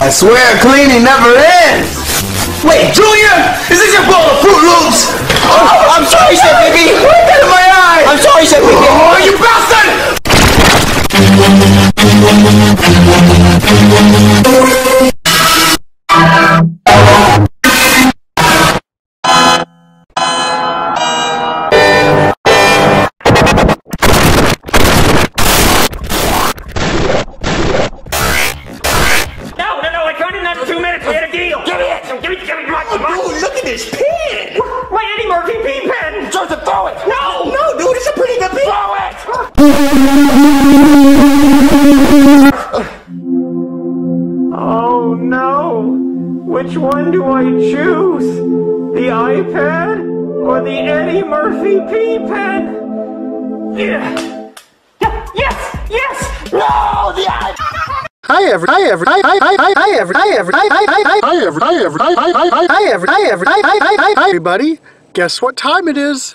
I swear cleaning never ends. Wait, Junior, is this your bowl of Froot Loops? Two minutes. We had a deal. Give me it. Give me, give me my, oh, my. Dude, look at this pen! My Eddie Murphy pea pen. Joseph, throw it! No, no, dude, it's a pretty good pen! Throw it. Oh no. Which one do I choose? The iPad or the Eddie Murphy pea pen? Yeah. Yeah, Yes, yes. No, the eye! Hi hi hi hi every hi every hi hi hi hi hi every hi every hi hi hi hi hi every hi every hi hi hi hi hi everybody. Guess what time it is?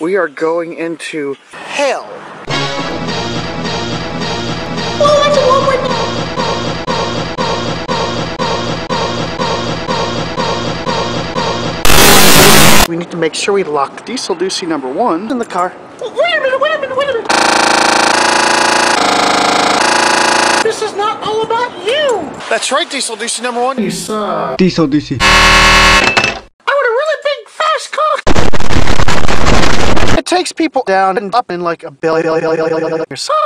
We are going into hell. We need to make sure we lock Diesel Deucey number one in the car. Wait a minute, wait a minute, wait a minute! This is not all about you! That's right, Diesel Deucey number one. You suck. Diesel DC. Takes people down and up in like a billion. You suck.